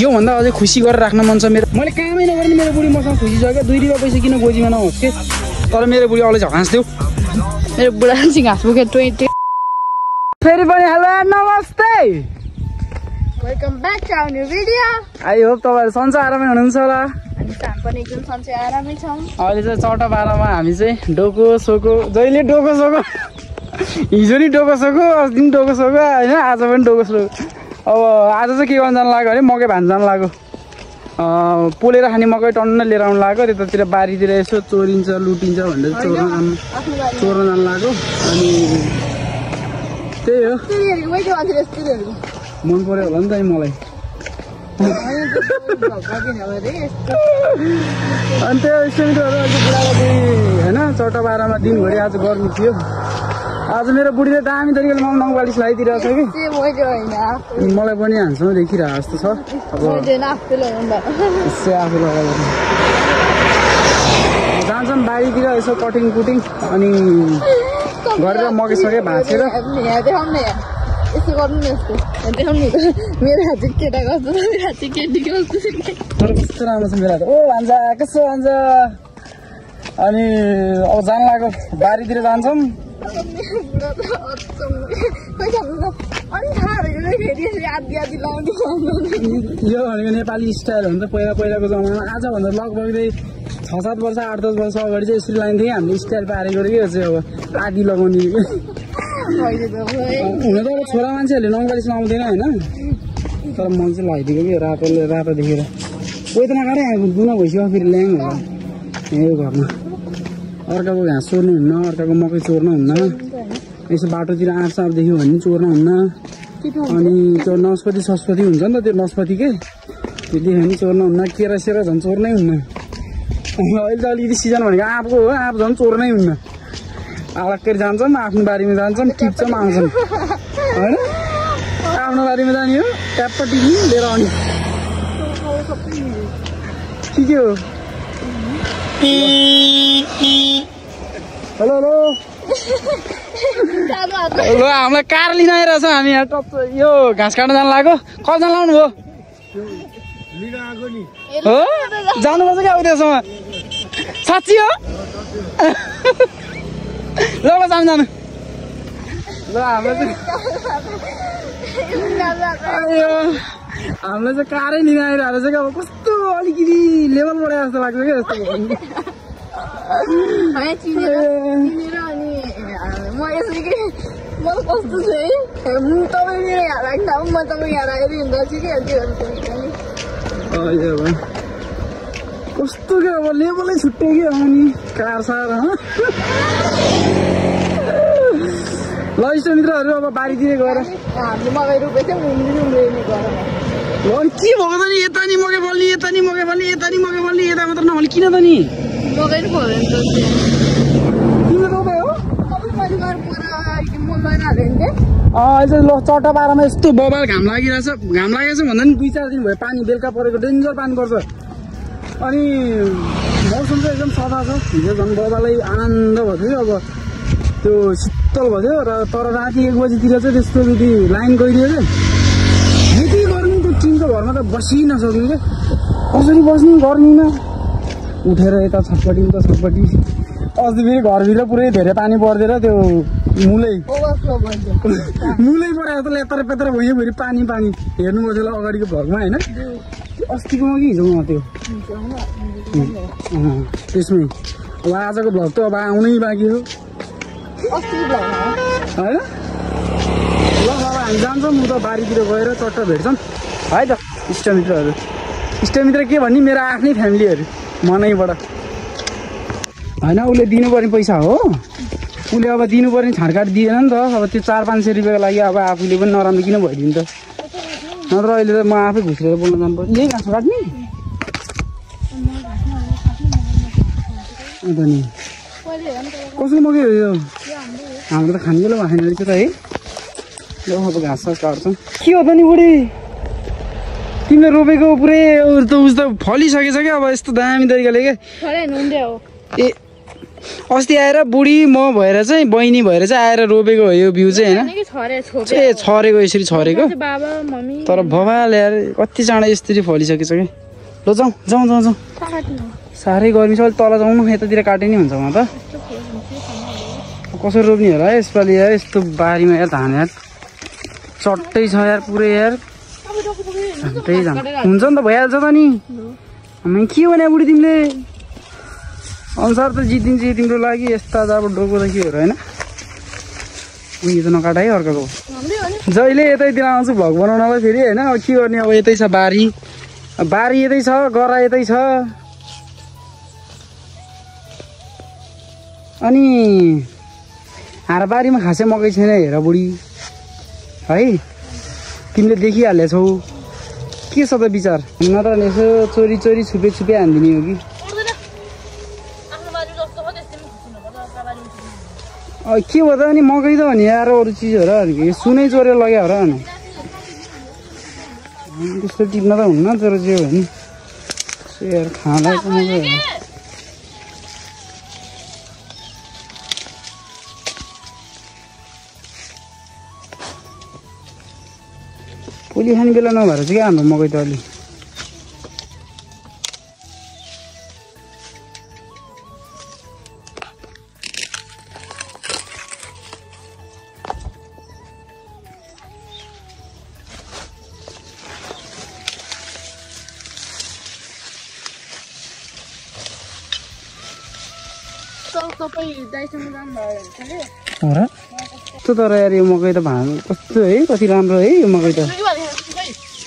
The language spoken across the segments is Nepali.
योभन्दा अझै खुसी गरेर राख्न मन छ मेरो। मैले कामै नगर्ने मेरो बुढी मसँग खुसी छ क्या? दुई रुपियाँ पैसा किन गोजीमा नहोस् के? तर मेरो बुढी अलैँच हाँस्थ्यो मेरो बुढा चाहिँ घाँस बोकेर ट्वेन्टी फेरि पनि हेलो नमस्ते! Welcome back to our new video I hope तपाईँहरू सन्चै आरामै हुनुहुन्छ होला। अनि हामी पनि एकदम सन्चै आरामै छौँ। अहिले चाहिँ चौटा बाह्रमा हामी चाहिँ डोको सोको जहिले डोको सोको हिजो नि डोको सोको अस्ति पनि डोको सोको होइन आज पनि डोको सोको। अब आज चाहिँ के गर्न जानु लाग्यो भने मकै भान्नु जानु लाग्यो। पोलेर खाने मकै टन्न लिएर आउनु लाग्यो। त्यतातिर बारीतिर यसो चोरिन्छ लुटिन्छ भनेर चोर्न बारी चोर्न जानु लाग्यो। अनि त्यही हो। मन पऱ्यो होला नि त मलाई। अनि त्यो स्टुडेन्टहरू अझै चाहिँ होइन चौटा बाह्रमा दिनभरि आज गर्नु थियो। आज मेरो बुढीले दामी तरिकाले मलाई नङपालिस लगाइदिइरहेको छ कि? मलाई पनि हान्सम्म देखिरहेको जस्तो छ। आफू लगाएर जान्छौँ बारीतिर यसो कटिङ कुटिङ अनि गरेर मकै सके भाँचेर। मेरो हात केटा कस्तो मेरो हात राम्रो छ मेरो हात। ओ भान्जा कस्तो भान्जा। अनि अब जान लाग्यो बारीतिर जान्छौँ यो भनेको नेपाली स्टाइल हो नि त पहिला पहिलाको जमानामा। आजभन्दा लगभग चाहिँ छ सात वर्ष आठ दस वर्ष अगाडि चाहिँ यसरी लाइन्थ्यो कि हामीले स्टाइल पारेको के चाहिँ अब आदि लगाउने। हुन त अब छोरा मान्छेहरूले नङपालिस लाउँदैन होइन। तर मन चाहिँ लगाइदिएको कि रातोले रातो देखेर। कोही त नगरे दुन भइसक्यो फेरि ल्याङ होला यही घरमा। अर्काको घाँस चोर्नु हुन्न अर्काको मकै चोर्नु हुन्न। यसो बाटोतिर आँप साँप देख्यो भने चोर्नु हुन्न। अनि त्यो नस्पति सस्पति हुन्छ नि त त्यो नस्पति के त्यो देख्यो भने चोर्नु हुन्न केरा सेरा झन् चोर्नै हुन्न। अहिले त अलिकति सिजन भनेको आँपको हो आँप झन् चोर्नै हुन्न। अलग्गै जान्छौँ आफ्नो बारीमा जान्छौँ टिप्छौँ आउँछौँ होइन? आफ्नो बारीमा जाने हो ट्याप्प टिप्ने लिएर आउने। के के हो? Hello hello. ल हामीलाई कार लिन आइरहेछ हामी यहाँ टप यो घाँस काट्न जानु लाग्यो कतिजना लाउनु भयो। हो? जानुपर्छ क्या अब त्यसमा साँच्ची हो? ल ल जानु जानु ल हामीलाई चाहिँ हामीलाई चाहिँ कारै लिन आइरहेको छ क्या अब कस्तो अलिकति लेभल बढाए जस्तो लाग्छ क्या अनि म कस्तो छु है तपाईँ मेरो यहाँ म तपाईँ यहाँ राखेर हिँड्दा अनि अयो भाइ कस्तो क्या अब लेबलै छुट्यो कि अनि कार सार? ल इष्ट मित्रहरू अब बारीतिर गएर। अनि के भएको त नि? यता नि मकै बल्ने यता नि मकै बल्ने यता नि मकै बल्ने यता मात्र नभने किन त नि? अहिले ल चट्टा बाह्रमा यस्तो बबाल घाम लागिरहेछ। घाम लागेको छ भन्दा नि दुई चार दिन भयो पानी बेलुका परेको डेन्जर पानी पर्छ। अनि मौसम चाहिँ एकदम सफा छ। हिजो झन् बबालै आनन्द भएको थियो अब त्यो शीतल भयो र तर राति एक बजीतिर चाहिँ त्यस्तो यदि लाइन गइदियो क्या यति गर्मी त्यो टिनको घरमा त बसि नसक्नु क्या कसरी बस्ने? गर्मीमा उठेर यता छटपट्टि उता छटपट्टि अस्ति फेरि घरभित्र पुरै धेरै पानी परिदिएर त्यो मुलै मुलै परेर त लेतर पेतर भयो फेरि पानी पानी। हेर्नु पर्छ ल अगाडिको भगमा होइन? त्यो अस्तिकोमा कि हिजोमा त्यो? त्यसमै। अब आजको भ्लग त अब आउनै बाँकी हो। होइन? ल अब हामी जान्छौँ उता बारीतिर गएर चट्ट भेट्छौँ। है त इष्टमित्रहरू। इष्टमित्र के भन्ने? मेरो आफ्नै फ्यामिलीहरू मनैबाट। होइन उसले दिनुपर्ने पैसा हो। उसले अब दिनुपर्ने छाडकाट दिएन नि त। अब त्यो चार पाँच सय रुपियाँको लागि अब आफूले पनि नराम्रो किन भइदिनु त? नत्र अहिले त म आफै घुस्रेर बोल्न जानु पर्छ यही घाँस काट्ने? अन्त नि। कसको मकै हो यो? हाम्रो त खाने बेला भएन रहेछ त है। ल अब घाँस सास काट्छौँ। के हो त नि बुढी? तिमीले रोपेको पुरै त उस त फलिसकेछ क्या अब यस्तो दामी तरिकाले क्या ए अस्ति आएर बुढी म भएर चाहिँ बहिनी भएर चाहिँ आएर रोपेको हो यो बिउ चाहिँ होइन? ए छरेको यसरी छरेको। तर भवाल यार कति चाँडो यसरी फलिसकेछ कि? ल जाउँ जाउँ जाउँ जाउँ। साह्रै गर्मी छ अलिक तल जाउँ न यतातिर काटे नि हुन्छ उहाँ त। कसरी रोप्ने होला यसपालि यार? यस्तो बारीमा यार धान यार। चट्टै छ यार पुरै यार। झन्डै झन् हुन्छ नि त भइहाल्छ त नि। आम्मै के भने बुढी तिमीले? अनुसार त जितिन्छ तिम्रो लागि यस्ता त अब डोको त के हो होइन। उयो त नकाट है अर्काको। जहिले यतैतिर आउँछु भ्लग बनाउनलाई फेरि होइन। अब के गर्ने? अब यतै छ बारी। बारी यतै छ गरा यतै छ। अनि हार बारीमा खासै मकै छैन हेर बुढी। है? तिमीले देखिहालेछौ के छ त विचार? नत्र भने यसो चोरी चोरी छुपे छुपे हानिदिने हो कि? के भयो त अनि मकै त भने आएर अरू चिज हो र अनि सुनै चोरेर लग्यो हो र त्यस्तो टिप्न त हुन्न तर जे हो नि। यसो यार खाँदा भोलि खाने बेला नभएर चाहिँ क्या हाम्रो मकै त अलि हो र कस्तो तर यार यो मकै त भान कस्तो है कति राम्रो है यो मकै त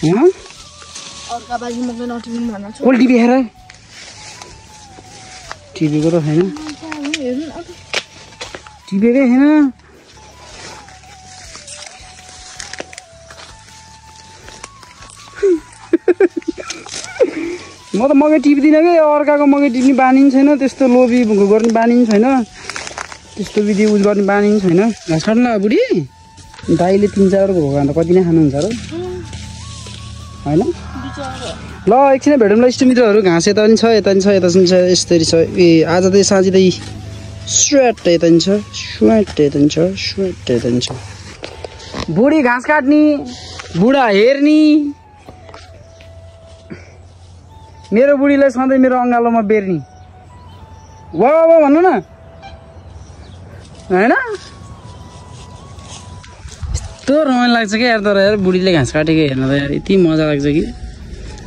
हँ? अर्का बाजी मकै नटिप्नु भन्न छु कसले टिपेर टिपेको त छैन टिपेकै छैन म त मकै टिप्दिनँ कि अर्काको मकै टिप्ने बानी छैन त्यस्तो लोभी गर्ने बानी छैन। त्यस्तो विधि उस गर्ने बानी छैन। घाँस काट्नु बुढी दाइले तिन चार भएको अन्त कति नै खानुहुन्छ र? होइन? ल एकछिन भेटौँ ल इष्टमित्रहरू। घाँस यता पनि छ यता पनि छ यता पनि छ यस्तरी छ। ए आज त साँझी त स्वेट यता पनि छ स्वेट यता पनि छ स्वेट यता पनि छ। बुढी घाँस काट्ने बुढा हेर्ने। मेरो बुढीलाई सधैँ मेरो अँगालोमा बेर्ने। वा वा भन्नु न। होइन? यस्तो रमाइलो लाग्छ क्या यार तर यार बुढीले घाँस काटेको हेर्न त यार यति मजा लाग्छ कि।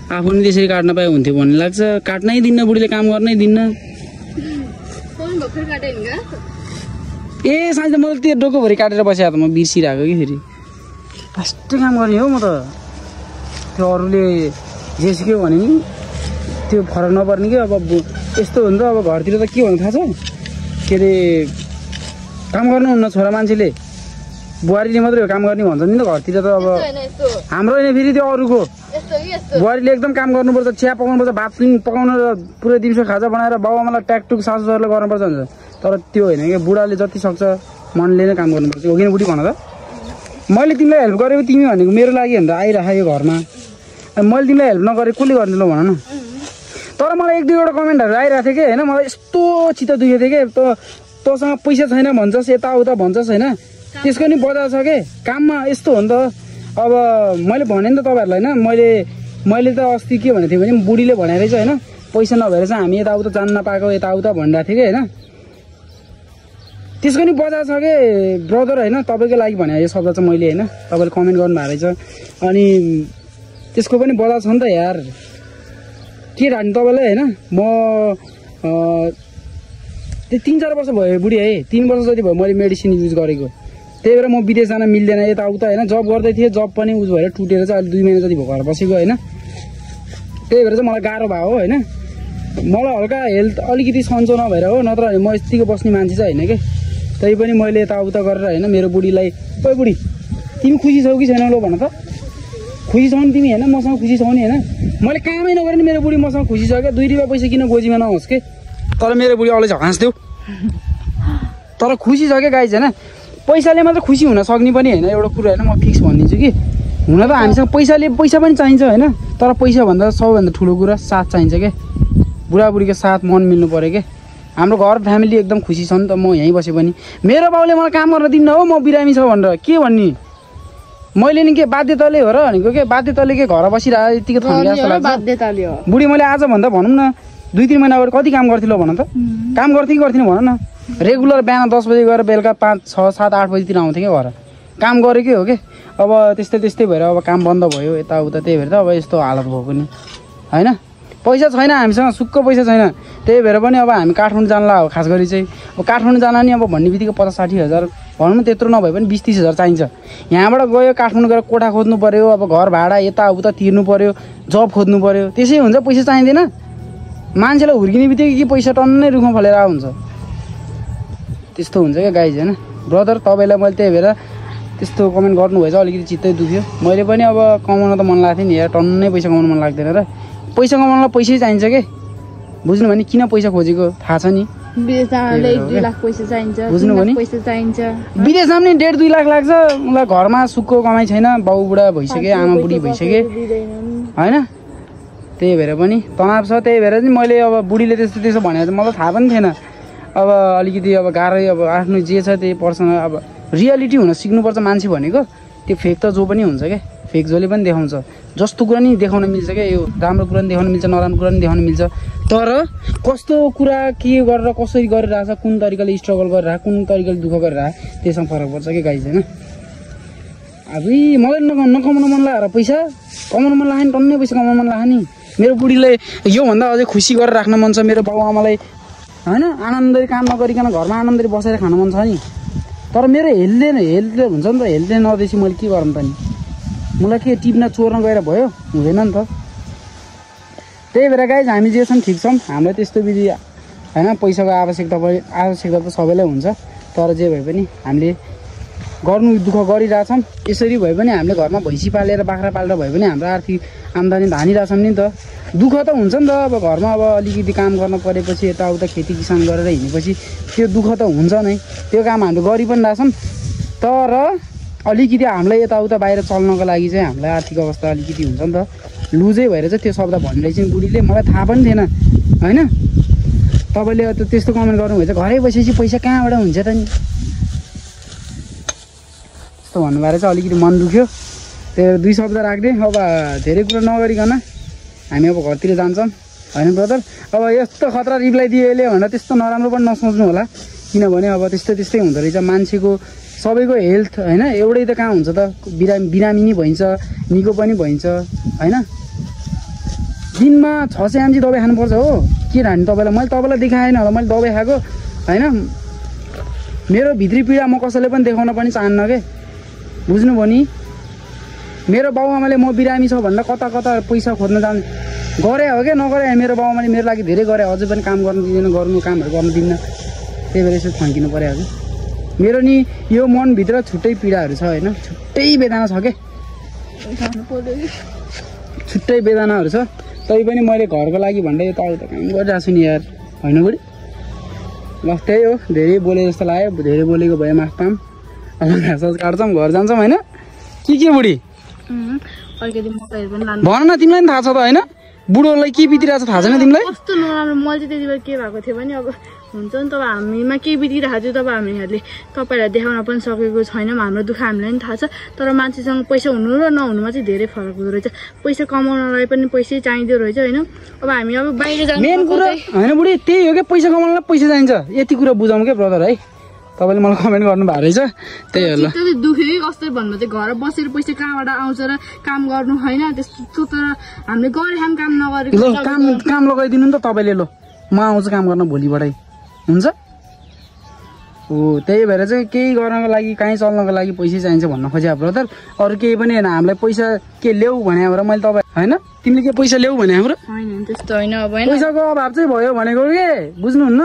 आफू पनि त्यसरी काट्न पाए हुन्थ्यो भन्ने लाग्छ। काट्नै दिन्न बुढीले काम गर्नै दिन्न। ए साँझ त मैले त्यो डोकोभरि काटेर बसेको त म बिर्सिरहेको कि फेरि। फास्टै काम गर्ने हो म त। त्यो अरूले जे सिक्यो भने नि त्यो फरक नपर्ने कि अब यस्तो हो नि त अब घरतिर त के भन्नु थाहा छ? के अरे काम गर्नुहुन्न छोरा मान्छेले। बुहारीले मात्रै हो काम गर्ने भन्छ नि त घरतिर त अब हाम्रो होइन फेरि त्यो अरूको। बुहारीले एकदम काम गर्नुपर्छ चिया पकाउनुपर्छ भात पकाउन र पुरै दिउँसो खाजा बनाएर बाबुआमालाई ट्याकटुक सासूहरूले गर्नुपर्छ भन्छ तर त्यो होइन कि बुढाले जति सक्छ मनले नै काम गर्नुपर्छ। हो किन बुढी भन त? मैले तिमीलाई हेल्प गरेको तिमी भनेको मेरो लागि भनेर आइरह यो घरमा। मैले तिमीलाई हेल्प नगरेको कसले गर्ने ल भन न। तर मलाई एक दुईवटा कमेन्टहरू आइरहेको थियो कि होइन? मलाई यस्तो चित्त दुखेको थियो कि त तँसँग पैसा छैन भन्छस् यताउता भन्छस् होइन? त्यसको नि बजार छ कि? काममा यस्तो हो नि त। अब मैले भने नि त तपाईँहरूलाई होइन मैले मैले त अस्ति के भनेको थिएँ भने बुढीले भने रहेछ होइन। पैसा नभएर चाहिँ हामी यताउता जान्न नपाएको यताउता भनिरहेको थिएँ कि होइन। त्यसको नि बजार छ कि? ब्रदर होइन तपाईँकै लागि भने यो शब्द चाहिँ मैले होइन तपाईँले कमेन्ट गर्नुभएको रहेछ। अनि त्यसको पनि बजार छ नि त यार। के राख्नु तपाईँलाई होइन? म त्यो तिन चार वर्ष भयो बुढी है तिन वर्ष जति भयो मैले मेडिसिन युज गरेको। त्यही भएर म विदेश जान मिल्दैन यताउता होइन जब गर्दै थिएँ जब पनि उस भएर टुटेर चाहिँ अहिले दुई महिना जति घर बसेको होइन। त्यही भएर चाहिँ मलाई गाह्रो भयो होइन। मलाई हल्का हेल्थ अलिकति सन्चो नभएर हो नत्र म यतिको बस्ने मान्छे चाहिँ होइन कि? त्यही पनि मैले यताउता गरेर होइन मेरो बुढीलाई ओ बुढी तिमी खुसी छौ कि छैन लो भन त। खुसी छौ नि तिमी होइन? मसँग खुसी छौ नि होइन? मैले कामै नगरे नि मेरो बुढी मसँग खुसी छ क्या? दुई रुपियाँ पैसा किन गोजीमा नहोस् के? तर मेरो बुढी अलि हाँस्थ्यो तर खुसी छ क्या गाई होइन? पैसाले मात्र खुसी हुन सक्ने पनि होइन एउटा कुरो होइन म फिक्स भनिदिन्छु कि। हुन त हामीसँग पैसाले पैसा पनि चाहिन्छ होइन तर पैसाभन्दा सबैभन्दा ठुलो कुरा साथ चाहिन्छ क्या बुढाबुढीको साथ मन मिल्नु पऱ्यो क्या हाम्रो घर फ्यामिली एकदम खुसी छ नि त म यहीँ बसे पनि। मेरो बाउले मलाई काम गर्न दिन्न हो म बिरामी छ भनेर। के भन्ने? मैले नि के बाध्यताले हो र भनेको के? बाध्यताले के घर बसिरहेको यतिकै बाध्यताले हो। बुढी मैले आजभन्दा भनौँ न दुई तिन महिना अगाडि कति काम गर्थेँ ल भन त। काम गर्थेँ कि गर्थेन भन न। रेगुलर बिहान दस बजी गएर बेलुका पाँच छ सात आठ बजीतिर आउँथेँ क्या घर। काम गरेकै हो कि? अब त्यस्तै त्यस्तै भएर अब काम बन्द भयो यताउता त्यही भएर त अब यस्तो हालत भएको नि होइन? पैसा छैन हामीसँग सुक्क पैसा छैन। त्यही भएर पनि अब हामी काठमाडौँ जानला हो खास गरी चाहिँ। अब काठमाडौँ जान नि अब भन्ने बित्तिकै पचास साठी हजार भनौँ न त्यत्रो नभए पनि बिस तिस हजार चाहिन्छ। यहाँबाट गयो काठमाडौँ गएर कोठा खोज्नु पऱ्यो अब घर भाडा यताउता तिर्नु पऱ्यो जब खोज्नु पऱ्यो त्यसै हुन्छ पैसा चाहिँदैन। मान्छेलाई हुर्किने बित्तिकै के पैसा टन्नै रुखमा फलेर हुन्छ त्यस्तो हुन्छ क्या गाइज होइन? ब्रदर तपाईँलाई मैले त्यही भएर त्यस्तो कमेन्ट गर्नुभएछ अलिकति चित्तै दुख्यो। मैले पनि अब कमाउन त मन लाग्थ्यो नि यार टन्नै पैसा कमाउनु मन लाग्दैन र। पैसा कमाउनलाई पैसै चाहिन्छ के? बुझ्नु भने किन पैसा खोजेको? थाहा छ नि। विदेश जानलाई एक दुई लाख पैसा चाहिन्छ बुझ्नु तिन लाख भने? पैसा चाहिन्छ। विदेश जानु नि डेढ दुई लाख लाग्छ। उसलाई घरमा सुक्को कमाइ छैन बाउ बुढा भइसक्यो आमा बुढी भइसक्यो। होइन? त्यही भएर पनि तनाव छ त्यही भएर चाहिँ मैले अब बुढीले त्यस्तो त्यसो भनेको चाहिँ मलाई थाहा पनि थिएन। अब अलिकति अब गाह्रै अब आफ्नो जे छ त्यही पर्सन अब रियालिटी हुन सिक्नुपर्छ मान्छे भनेको। त्यो फेक त जो पनि हुन्छ क्या फेक जसले पनि देखाउँछ। जस्तो कुरा नि देखाउन मिल्छ क्या यो राम्रो कुरा नि देखाउन मिल्छ नराम्रो कुरा नि देखाउन मिल्छ। तर कस्तो कुरा के गरेर कसरी गरिरहेछ कुन तरिकाले स्ट्रगल गरिरहेको कुन तरिकाले दुःख गरिरहेको त्यसमा फरक पर्छ कि गाई होइन? अबुई मलाई नक नकमाउनु मन लाग्यो पैसा। कमाउनु मन लाग्यो नि टन्नै पैसा कमाउनु मन लाग्यो नि। मेरो बुढीलाई योभन्दा अझै खुसी गरेर राख्न मन छ। मेरो बाउ आमालाई होइन? आनन्दरी काम नगरिकन घरमा आनन्दरी बसेर खान मन छ नि। तर मेरो हेल्थले हेल्थले हुन्छ नि त। हेल्थले नदिएपछि मैले के गरौँ त नि? मलाई के टिप्न चोर्न गएर भयो? हुँदैन नि त। त्यही भएर गाइज हामी जे छौँ ठिक छौँ। हामीलाई त्यस्तो विधि होइन पैसाको आवश्यकता पनि आवश्यकता त सबैलाई हुन्छ। तर जे भए पनि हामीले गर्नु दुःख गरिरहेछौँ यसरी भए पनि हामीले घरमा भैँसी पालेर बाख्रा पालेर भए पनि हाम्रो आर्थिक आम्दानी धानिरहेछौँ नि त। दुःख त हुन्छ नि त अब घरमा अब अलिकति काम गर्न परेपछि यताउता खेती किसान गरेर हिँडेपछि त्यो दुःख त हुन्छ नै। त्यो काम हामीले गरि पनि रहेछौँ तर अलिकति हामीलाई यताउता बाहिर चल्नको लागि चाहिँ हामीलाई आर्थिक अवस्था अलिकति हुन्छ नि त। लुजै भएर चाहिँ त्यो शब्द भनिरहेछ बुढीले। मलाई थाहा पनि थिएन होइन? तपाईँले त्यस्तो कमेन्ट गर्नुभएछ। घरै बसेपछि पैसा कहाँबाट हुन्छ त नि? त्यस्तो भन्नुभएर चाहिँ अलिकति मन दुख्यो। त्यही दुई शब्द राख्दै अब धेरै कुरा नगरिकन हामी अब घरतिर जान्छौँ। होइन ब्रदर? अब यस्तो खतरा रिप्लाई दियो यसले भनेर त्यस्तो नराम्रो पनि नसोच्नु होला। किनभने अब त्यस्तै त्यस्तै हुँदो रहेछ। मान्छेको सबैको हेल्थ होइन एउटै त कहाँ हुन्छ त? बिरामी बिरामी नि भइन्छ निको पनि भइन्छ होइन? दिनमा छ सय एमजी दबाई खानुपर्छ हो। के खाने तपाईँलाई? मैले तपाईँलाई देखाएन होला। मैले दबाई खाएको होइन? मेरो भित्री पीडा म कसैले पनि देखाउन पनि चाहन्न के? बुझ्नुभयो नि? मेरो बाउआमाले म बिरामी छ भनेर कता कता पैसा खोज्न जानु गरे हो क्या नगरे मेरो बाउआमाले मेरो लागि धेरै गरे अझै पनि काम गर्नु दिँदैन गर्नु कामहरू गर्नु दिन्न। त्यही भएर यसो थन्किनु पऱ्यो हजुर। मेरो नि यो मनभित्र छुट्टै पीडाहरू छ होइन। छुट्टै वेदना छ क्या। छुट्टै वेदनाहरू छ। तै पनि मैले घरको लागि भन्दै यताउता काम गरिरहेको छु नि यार। होइन बुढी? ल त्यही हो। धेरै बोले जस्तो लाग्यो। धेरै बोलेको भए माफ पाम। घाँस काट्छौँ घर जान्छौँ होइन? के के बुढी? भन न तिमीलाई पनि थाहा छ त होइन? बुढोलाई के बितिरहेको छ थाहा छैन तिमीलाई? कस्तो नराम्रो मैले चाहिँ त्यति बेला के भएको थियो भने अब हुन्छ नि तब हामीमा के बितिरहेको थियो तब हामीहरूले तपाईँहरूलाई देखाउन पनि सकेको छैनौँ हाम्रो दुःख हामीलाई पनि थाहा छ। तर मान्छेसँग पैसा हुनु र नहुनुमा चाहिँ धेरै फरक हुँदो रहेछ। पैसा कमाउनलाई पनि पैसै चाहिँदो रहेछ होइन? अब हामी अब बाहिर जानु मेन कुरो होइन बुढी त्यही हो क्या पैसा कमाउनलाई पैसा चाहिन्छ। यति कुरा बुझाउँ क्या ब्रदर है? तपाईँले मलाई कमेन्ट गर्नु भएको रहेछ। त्यही हो ल। चित्त चाहिँ दुख्यो कि कस्तो भन्नु चाहिँ घर बसेर पैसा कहाँबाट आउँछ र काम गर्नु होइन त्यस्तो तर हामीले गरे खाम काम नगरेको ल काम काम लगाइदिनु नि त तपाईँले ल। म आउँछु काम गर्न भोलिबाटै। हुन्छ? हो त्यही भएर चाहिँ केही गर्नको लागि काहीँ चल्नको लागि पैसा चाहिन्छ भन्न खोजेँ ब्रदर। अरू केही पनि होइन हामीलाई पैसा के ल्याऊ भने हाम्रो मैले तपाईँ होइन? तिमीले के पैसा ल्याऊ भने हाम्रो? त्यस्तो होइन अब पैसाको अभाव चाहिँ भयो भनेको के? बुझ्नुहुन्न?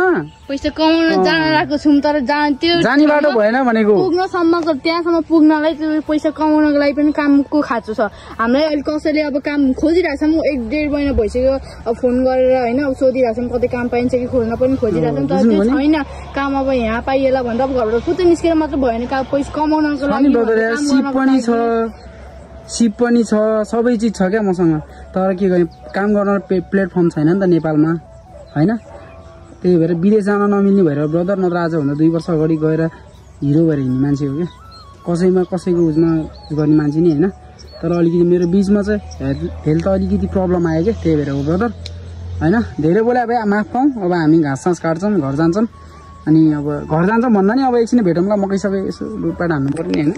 पैसा कमाउन जान लागेको छौँ तर जान त्यो जाने बाटो भएन भनेको। पुग्नसम्मको त्यहाँसम्म पुग्नलाई त्यो पैसा कमाउनको लागि पनि कामको खाँचो छ? हामीलाई अहिले कसैले अब काम खोजिरहेछौँ एक डेढ महिना भइसक्यो अब फोन गरेर होइन अब सोधिरहेछौँ कतै काम पाइन्छ कि खोज्न पनि खोजिरहेछौँ तर त्यो छैन। काम अब यहाँ पाइएला भन्दा अब घरबाट फुत्तै निस्केर मात्र भएन काम पैसा कमाउनको लागि सिप पनि छ सबै चिज छ क्या मसँग। तर के गर्ने काम गर्न पे- प्लेटफर्म छैन नि त नेपालमा होइन? त्यही भएर विदेश जान नमिल्ने भएर ब्रदर नत्र आजभन्दा दुई वर्ष अगाडि गएर हिरो भएर हिँड्ने मान्छे हो क्या। कसैमा कसैको उजमा गर्ने मान्छे नि होइन। तर अलिकति मेरो बिचमा चाहिँ हेल्थ हेल्थ अलिकति प्रब्लम आयो क्या त्यही भएर हो ब्रदर होइन? धेरै बोले अब माफ पाऊँ अब हामी घाँस सास काट्छौँ घर जान्छौँ। अनि अब घर जान्छौँ भन्दा नि अब एकछिन भेटौँला मकै सबै यसो लुटपाट हान्नु पर्यो नि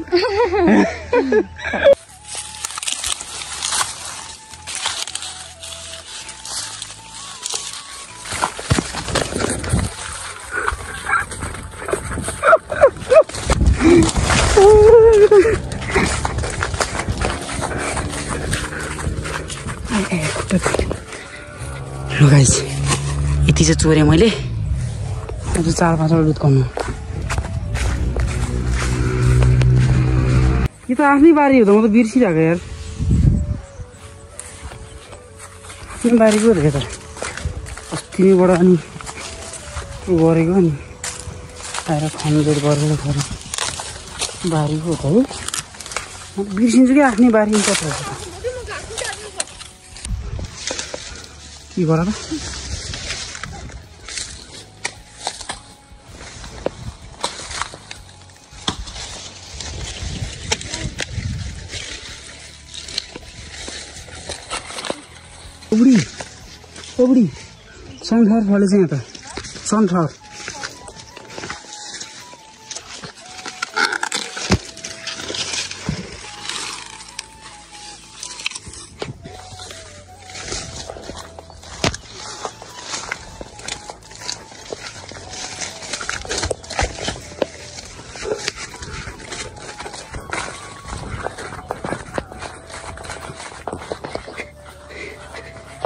होइन। ल गाइस यति चाहिँ चोरेँ मैले। अझ चार पाँचवटा दुध कम्नु यो त आफ्नै बारी हो त म त बिर्सिरहेको यार। आफ्नै बारीको हो त। यता अस्ति नैबाट अनि गरेको अनि आएर खनजोड गरेर गरेर बारीको हो त है। बिर्सिन्छु कि आफ्नै बारी कता के गर त उब्डी उब्डी सनफ्लावर फलेछ यहाँ त सनफ्लावर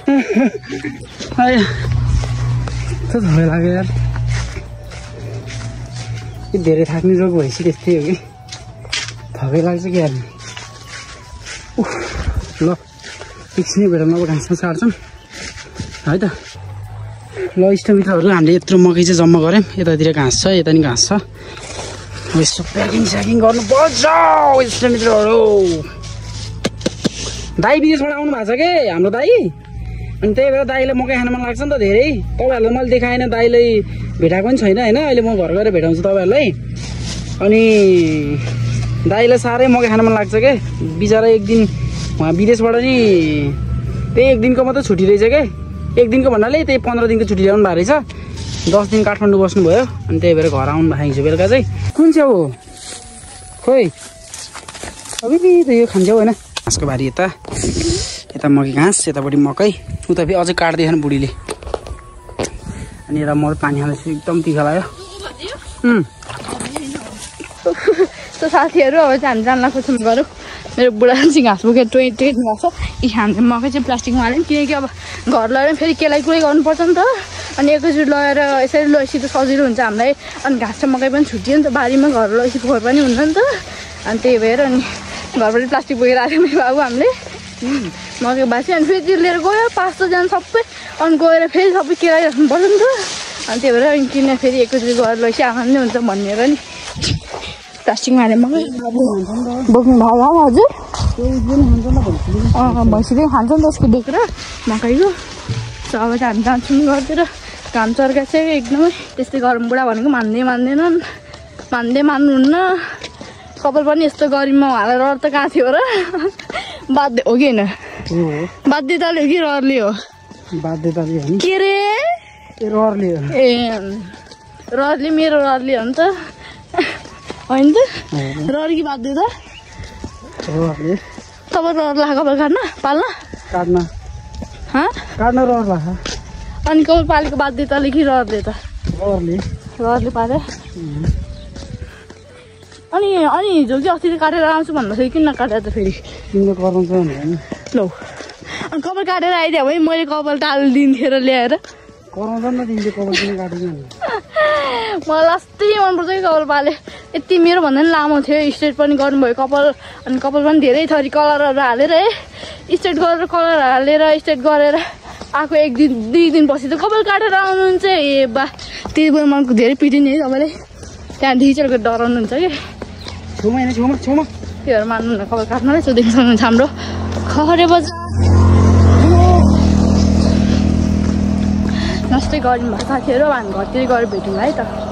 आयो। कस्तो भय लाग्यो यार धेरै थाक्ने रोग भएपछि त्यस्तै हो। कि थकै लाग्छ कि यार ल एकछिनै भेटौँ अब घाँसमा सार्छौँ है त ल इष्टमित्रहरू हामीले यत्रो मकै चाहिँ जम्मा गऱ्यौँ यतातिर घाँस छ यता नि घाँस छ यसो प्याकिङ स्याकिङ गर्नुपर्छ इष्टमित्रहरू दाई विदेशबाट आउनु भएको छ कि? हाम्रो दाई? अनि त्यही भएर दाईलाई मकै खान मन लाग्छ नि त धेरै। तपाईँहरूलाई मैले देखाएन दाईलाई भेटाएको पनि छैन होइन अहिले म घर गएर भेटाउँछु तपाईँहरूलाई। अनि दाईलाई साह्रै मकै खान मन लाग्छ के? बिचरा एक दिन उहाँ विदेशबाट नि त्यही एक दिनको मात्रै छुट्टी रहेछ के? एक दिनको भन्नाले त्यही पन्ध्र दिनको छुट्टी ल्याउनु भएको रहेछ। दस दिन काठमाडौँ बस्नुभयो अनि त्यही भएर घर आउनु भएको छ बेलुका चाहिँ। कुन चाहिँ हो? खोइ। अब त यो खान्छ होइन। घाँसको बारी यता। यता मकै घाँस यतापट्टि मकै। उता फेरि अझै काट्दैछन् बुढीले। अनि यता म पानी हाल्दैछु एकदम तिखा लाग्यो। साथीहरू अब चाहिँ हामी जान खोज्छौँ गरौँ मेरो बुढा चाहिँ घाँस बोकेर टोइ टोइ गएको छ। यी मकै चाहिँ प्लास्टिकमा हाल्यौँ किनकि अब घर लगेर फेरि केलाई कुरै गर्नुपर्छ नि त। अनि एकैचोटि लगेर यसरी लगेपछि त सजिलो हुन्छ हामीलाई। अनि घाँस र मकै पनि छुट्यो नि त बारीमा घर लगेपछि फोहोर पनि हुन्छ नि त। अनि त्यही भएर अनि घरबाट प्लास्टिक बोकेर आएको बाबु हामीले। मकै बाँच्यो अनि फेरि लिएर गयो पाँच सौजना सबै अनि गएर फेरि सबै केलाइराख्नुपर्छ नि त अनि त्यही भएर अनि किन फेरि एकैचोटि गएर लगेपछि आनन्दै हुन्छ भनेर नि प्लास्टिकमा हालेर मकै बोक्नु भयो हजुर नि भैँसीले। खान्छ नि त उसको बोकेर मकैको सो अब चाहिँ हामी जान्छौँ घरतिर घाम चर्का चाहिँ एकदमै त्यस्तै गरम बुढा भनेको मान्दै मान्दैनन् मान्दै मान्नुहुन्न कपाल पनि यस्तो गरिममा हालेर अरू त कहाँ थियो र बाध्य हो कि होइन बाध्यताले हो कि रहरले हो बाध्यताले हो नि। के रे? ए रहरले हो ए रहरले मेरो रहरले हो नि त। होइन त? रहर कि बाध्यता? तपाईँ रहर ला कपाल काट्न? पाल्न? काट्न। हँ? काट्न रहर लाग्छ। अनि कपाल पालेको बाध्यताले कि रहरले त? रहरले रहरले पारे अनि अनि हिजो कि अस्ति चाहिँ काटेर आउँछु भन्दाखेरि किन नकाटेर त फेरि लौ अनि कपाल काटेर आइदियो है मैले कपाल टाल दिन्थेँ र ल्याएर भने मलाई लास्टै मनपर्छ कि कपाल पाले यति मेरो भन्दा पनि लामो थियो स्ट्रेट पनि गर्नुभयो कपाल अनि कपाल पनि धेरै थरी कलरहरू हालेर है स्ट्रेट गरेर कलर हालेर स्ट्रेट गरेर आएको एक दिन दुई दिनपछि त कपाल काटेर आउनुहुन्छ ए बा त्यति बेला मलाई धेरै पिटिने है तपाईँले चाहिँ अलिकति डराउनुहुन्छ कि छेउमा होइन छेउमा छेउमा। त्योहरू मान्नु न कपाल काट्नलाई सो देख्न सक्नुहुन्छ हाम्रो खरे बजार। यस्तै गरौँ भएको साथीहरू हामी घरतिर गएर भेटौँ है त।